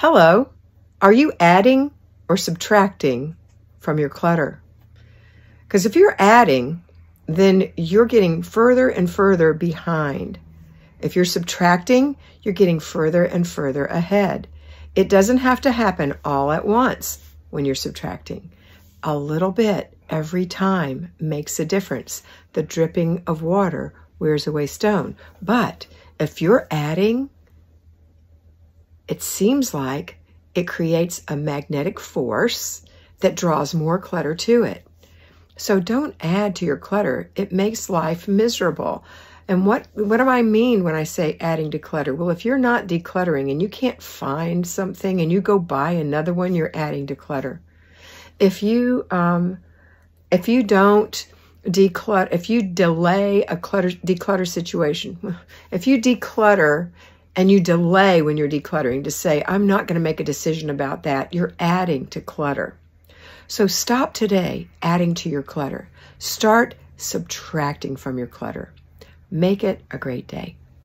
Hello, are you adding or subtracting from your clutter? Because if you're adding, then you're getting further and further behind. If you're subtracting, you're getting further and further ahead. It doesn't have to happen all at once when you're subtracting. A little bit every time makes a difference. The dripping of water wears away stone. But if you're adding, it seems like it creates a magnetic force that draws more clutter to it. So don't add to your clutter. It makes life miserable. And what, what do I mean when I say adding to clutter? Well, if you're not decluttering and you can't find something and you go buy another one, you're adding to clutter. If you, um, if you don't declutter, if you delay a clutter, declutter situation, if you declutter and you delay when you're decluttering to say, I'm not going to make a decision about that, you're adding to clutter. So stop today adding to your clutter. Start subtracting from your clutter. Make it a great day.